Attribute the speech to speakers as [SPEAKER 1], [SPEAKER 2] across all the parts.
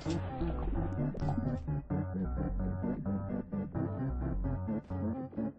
[SPEAKER 1] Thank you.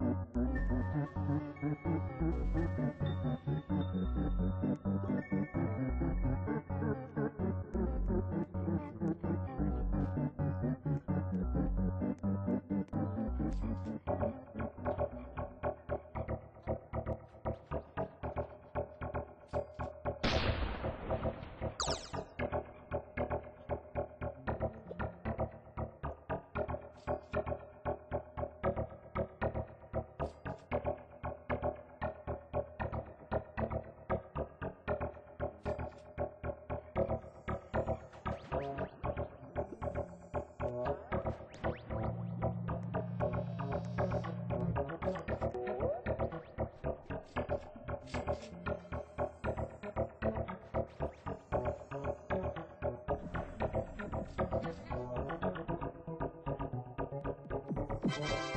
[SPEAKER 1] Thank you.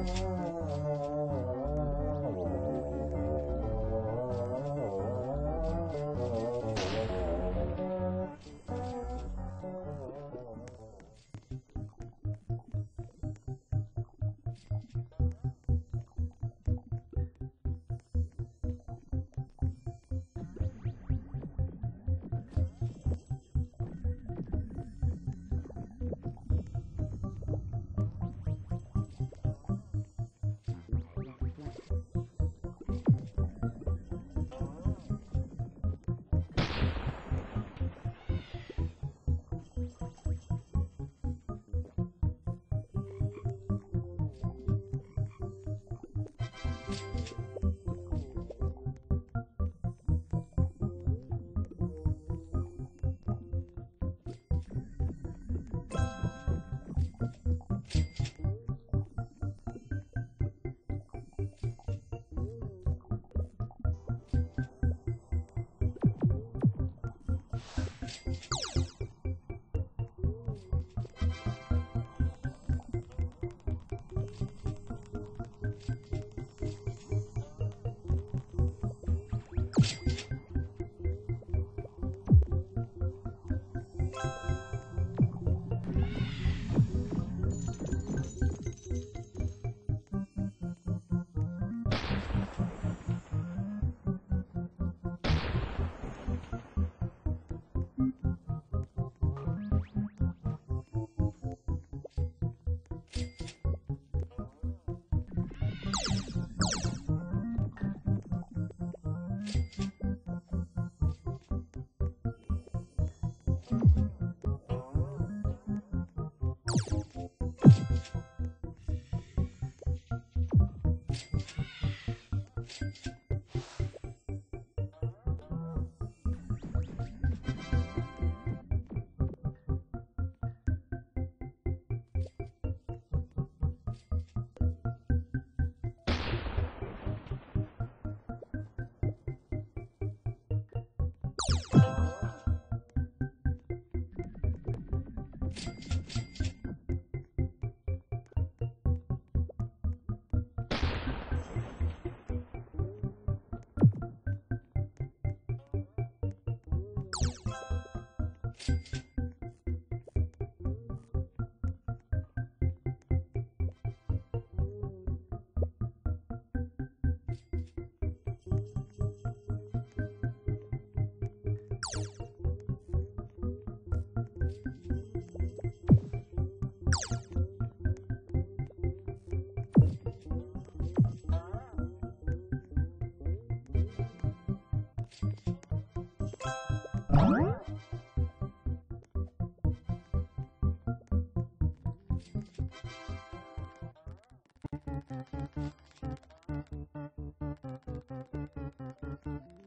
[SPEAKER 1] Oh.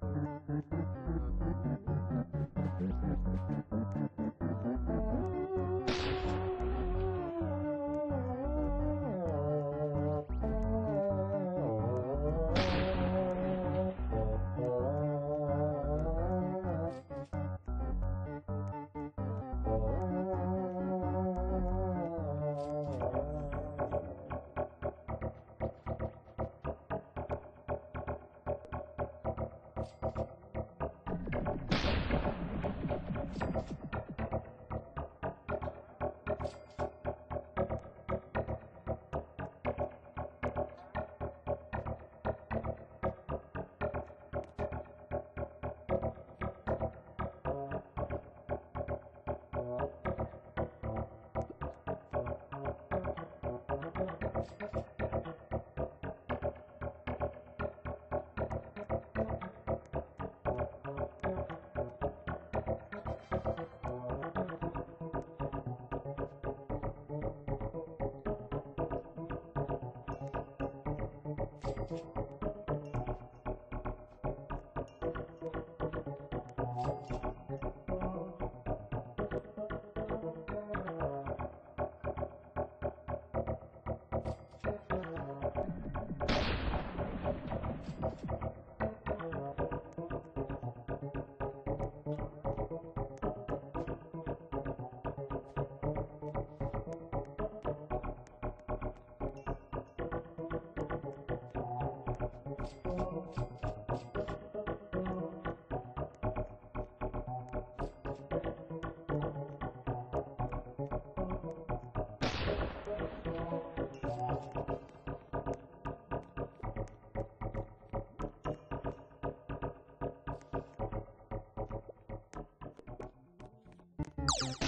[SPEAKER 1] Thank you. Thank you. you